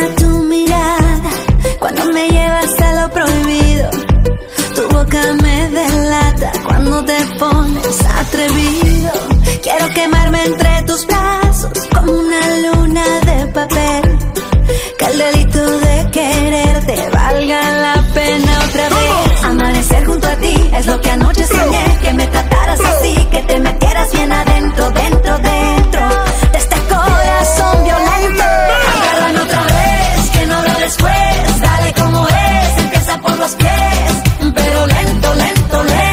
toda pero lento, lento, lento.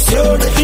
is